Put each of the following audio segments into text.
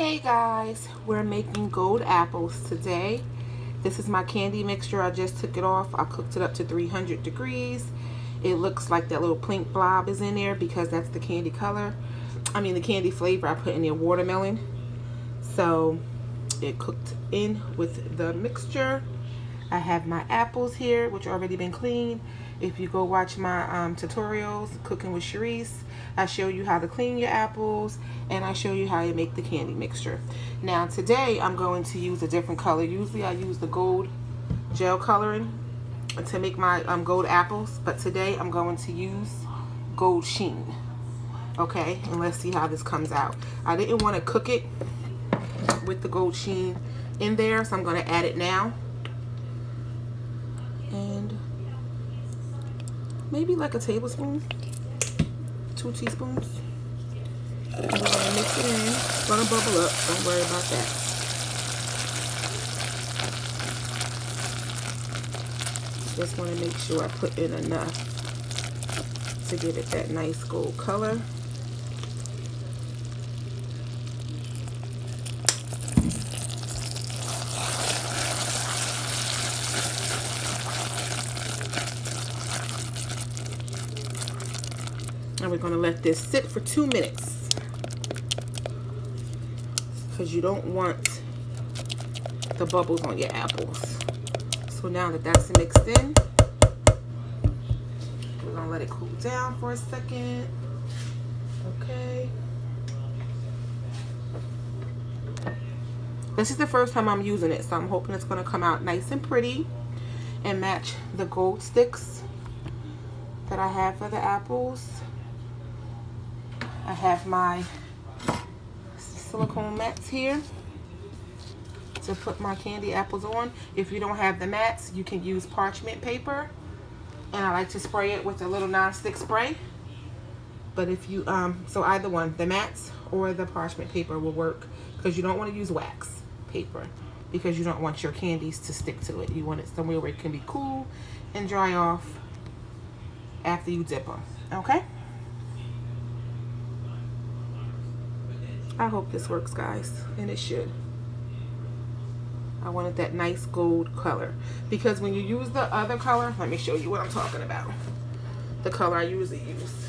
Hey guys, we're making gold apples today. This is my candy mixture. I just took it off. I cooked it up to 300 degrees. It looks like that little pink blob is in there because that's the candy color. I mean the candy flavor I put in there watermelon. So it cooked in with the mixture. I have my apples here, which already been cleaned. If you go watch my um, tutorials, Cooking with Charisse, I show you how to clean your apples and I show you how to make the candy mixture. Now today I'm going to use a different color. Usually I use the gold gel coloring to make my um, gold apples, but today I'm going to use gold sheen. Okay, and let's see how this comes out. I didn't want to cook it with the gold sheen in there, so I'm going to add it now. Maybe like a tablespoon, two teaspoons. And we're gonna mix it in. It's gonna bubble up, don't worry about that. Just wanna make sure I put in enough to give it that nice gold color. And we're going to let this sit for two minutes. Because you don't want the bubbles on your apples. So now that that's mixed in, we're going to let it cool down for a second. Okay. This is the first time I'm using it, so I'm hoping it's going to come out nice and pretty and match the gold sticks that I have for the apples. I have my silicone mats here to put my candy apples on. If you don't have the mats, you can use parchment paper. And I like to spray it with a little non-stick spray. But if you, um, so either one, the mats or the parchment paper will work because you don't want to use wax paper because you don't want your candies to stick to it. You want it somewhere where it can be cool and dry off after you dip them, okay? I hope this works, guys, and it should. I wanted that nice gold color because when you use the other color, let me show you what I'm talking about. The color I usually use.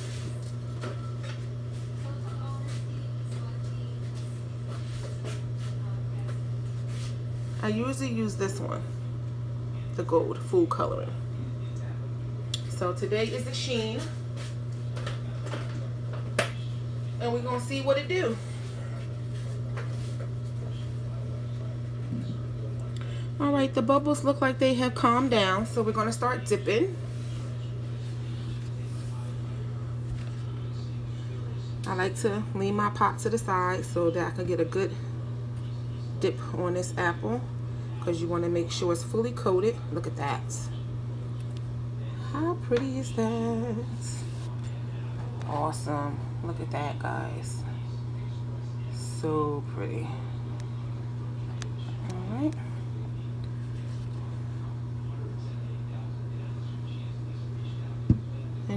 I usually use this one, the gold full coloring. So today is the sheen. And we're gonna see what it do. Right, the bubbles look like they have calmed down, so we're gonna start dipping. I like to lean my pot to the side so that I can get a good dip on this apple because you want to make sure it's fully coated. Look at that. How pretty is that? Awesome. Look at that, guys. So pretty. All right.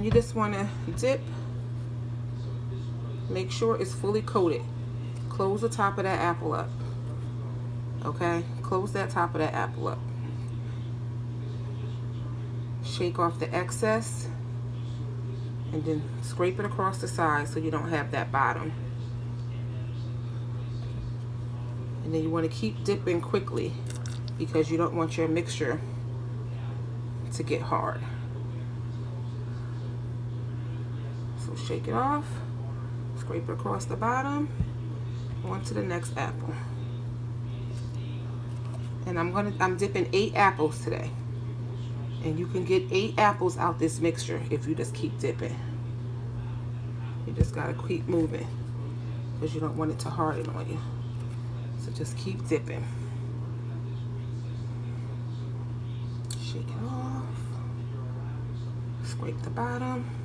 You just want to dip. Make sure it's fully coated. Close the top of that apple up. Okay? Close that top of that apple up. Shake off the excess. And then scrape it across the side so you don't have that bottom. And then you want to keep dipping quickly because you don't want your mixture to get hard shake it off, scrape it across the bottom, on to the next apple. And I'm gonna, I'm dipping eight apples today. And you can get eight apples out this mixture if you just keep dipping. You just gotta keep moving because you don't want it to harden on you. So just keep dipping. Shake it off. Scrape the bottom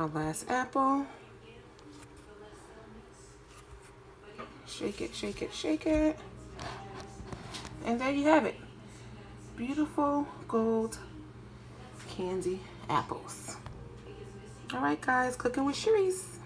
Our last apple. Shake it, shake it, shake it. And there you have it. Beautiful gold candy apples. All right, guys, cooking with Charisse.